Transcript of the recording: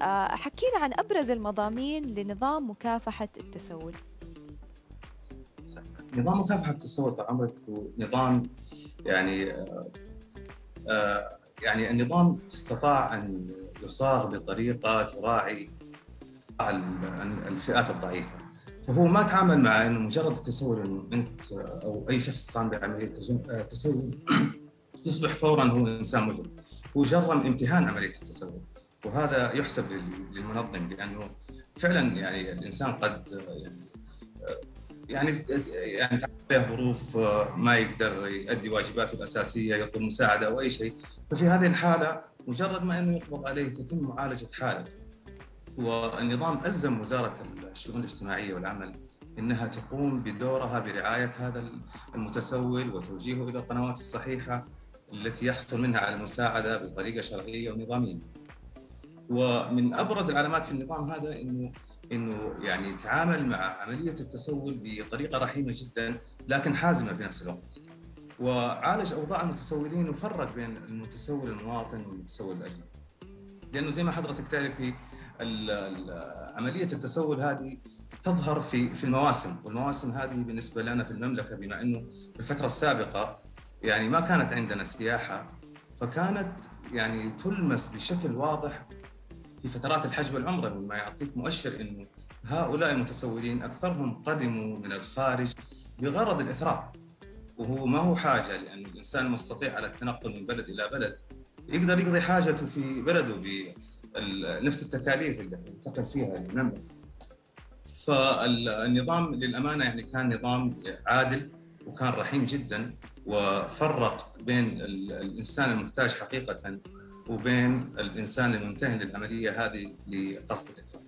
آه، حكينا عن أبرز المضامين لنظام مكافحة التسول. نظام مكافحة التسول طال عمرك هو نظام يعني آه، آه، يعني النظام استطاع أن يصاغ بطريقة تراعي الفئات الضعيفة. فهو ما تعامل مع إنه مجرد التسول انه أنت أو أي شخص قام بعملية تسول يصبح فورا هو إنسان مجرم. هو جرم امتهان عملية التسول. وهذا يحسب للمنظم لأنه فعلا يعني الإنسان قد يعني يعني له ظروف ما يقدر يؤدي واجباته الأساسية يطلب مساعدة أو أي شيء ففي هذه الحالة مجرد ما أنه يقبض عليه تتم معالجة حالته والنظام ألزم وزارة الشؤون الاجتماعية والعمل إنها تقوم بدورها برعاية هذا المتسول وتوجيهه إلى القنوات الصحيحة التي يحصل منها على المساعده بطريقة شرعية ونظامية. ومن أبرز العلامات في النظام هذا انه إنه يعني يتعامل مع عملية التسول بطريقة رحيمة جدا لكن حازمة في نفس الوقت. وعالج أوضاع المتسولين وفرق بين المتسول المواطن والمتسول الأجنبي. لأنه زي ما حضرتك تعرفي عملية التسول هذه تظهر في في المواسم والمواسم هذه بالنسبة لنا في المملكة بما إنه في الفترة السابقة يعني ما كانت عندنا سياحة فكانت يعني تلمس بشكل واضح في فترات الحج والعمرة مما يعطيك مؤشر انه هؤلاء المتسولين أكثرهم قدموا من الخارج بغرض الإثراء وهو ما هو حاجة لأن الإنسان مستطيع على التنقل من بلد إلى بلد يقدر يقضي حاجته في بلده بنفس التكاليف اللي ينتقل فيها للمملكه. فالنظام للأمانة يعني كان نظام عادل وكان رحيم جدا وفرق بين الإنسان المحتاج حقيقة وبين الإنسان الممتهن للعملية هذه لقصد الاثراء.